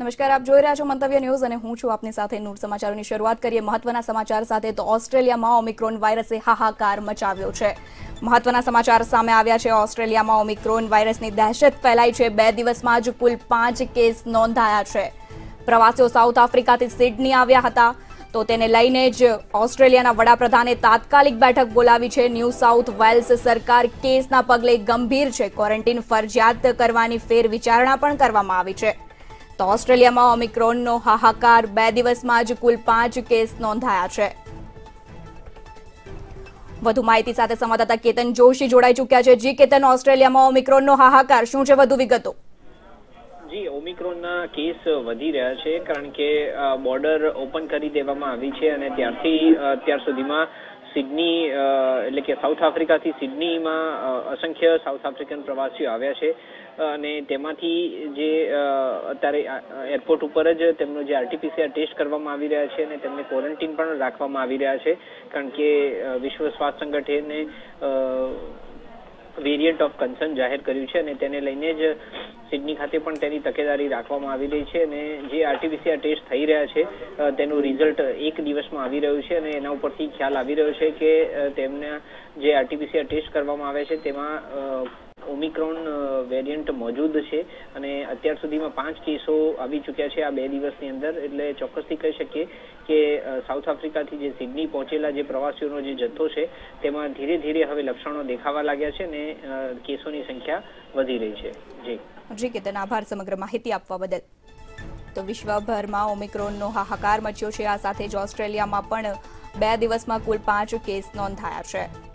નમસ્કાર, આપ જોઈ રહ્યા છો મંતવ્ય ન્યૂઝ અને હું છું આપની સાથે નૂર સમાચારોની શરૂઆત કરીએ. મહત્વના સમાચાર સાથે તો ઓસ્ટ્રેલિયામાં ઓમિક્રોન વાયરસે હાહાકાર મચાવ્યો છે. મહત્વના સમાચાર સામે આવ્યા છે. ઓસ્ટ્રેલિયામાં ઓમિક્રોન વાયરસની દહેશત ફેલાઈ છે. બે દિવસમાં જ કુલ પાંચ કેસ નોંધાયા છે. પ્રવાસીઓ સાઉથ આફ્રિકાથી સિડની આવ્યા હતા. તો તેને લઈને જ ઓસ્ટ્રેલિયાના વડાપ્રધાને તાત્કાલિક બેઠક બોલાવી છે. ન્યૂ સાઉથ વેલ્સ સરકાર કેસના પગલે ગંભીર છે. ક્વોરન્ટીન ફરજિયાત કરવાની ફેર વિચારણા પણ કરવામાં આવી છે. તો ઓસ્ટ્રેલિયામાં ઓમિક્રોનનો હાહાકાર બે દિવસમાં જ કુલ પાંચ કેસ નોંધાયા છે. વધુ માહિતી સાથે સંવાદદાતા કેતન જોશી જોડાઈ ચૂક્યા છે. જી કેતન, ઓસ્ટ્રેલિયામાં ઓમિક્રોનનો હાહાકાર શું છે? વધુ વિગતો. જી, ઓમિક્રોનના કેસ વધી રહ્યા છે કારણ કે બોર્ડર ઓપન કરી દેવામાં આવી છે અને ત્યારથી અત્યાર સુધીમાં સિડની એટલે કે સાઉથ આફ્રિકાથી સિડનીમાં અસંખ્ય સાઉથ આફ્રિકન પ્રવાસીઓ આવ્યા છે. અને તેમાંથી જે અત્યારે એરપોર્ટ ઉપર જ તેમનો જે આરટીપીસીઆર ટેસ્ટ કરવામાં આવી રહ્યા છે અને તેમને ક્વોરન્ટીન પણ રાખવામાં આવી રહ્યા છે. કારણ કે વિશ્વ સ્વાસ્થ્ય સંગઠને વેરિયન્ટ ઓફ કન્સર્ન જાહેર કર્યું છે અને તેને લઈને જ સિડની ખાતે પણ તેની તકેદારી રાખવામાં આવી રહી છે અને જે આરટીપીસીઆર ટેસ્ટ થઈ રહ્યા છે તેનું રિઝલ્ટ એક દિવસમાં આવી રહ્યું છે અને એના ઉપરથી ખ્યાલ આવી રહ્યો છે કે તેમના જે આરટીપીસીઆર ટેસ્ટ કરવામાં આવે છે તેમાં ઓમિક્રોન વેરિયન્ટ મોજૂદ છે અને અત્યાર સુધીમાં પાંચ કેસો આવી ચૂક્યા છે આ બે દિવસની અંદર. એટલે ચોક્કસથી કહી શકીએ કે સાઉથ આફ્રિકાથી જે સિડની પહોંચેલા જે પ્રવાસીઓનો જે જથ્થો છે, તેમાં ધીરે ધીરે હવે લક્ષણો દેખાવા લાગ્યા છે અને કેસોની સંખ્યા વધી રહી છે. જી. જી, કેતન, આભાર સમગ્ર માહિતી આપવા બદલ. તો વિશ્વભરમાં ઓમિક્રોનનો હાહાકાર મચ્યો છે. આ સાથે જ ઓસ્ટ્રેલિયામાં પણ બે દિવસમાં કુલ પાંચ કેસ નોંધાયા છે.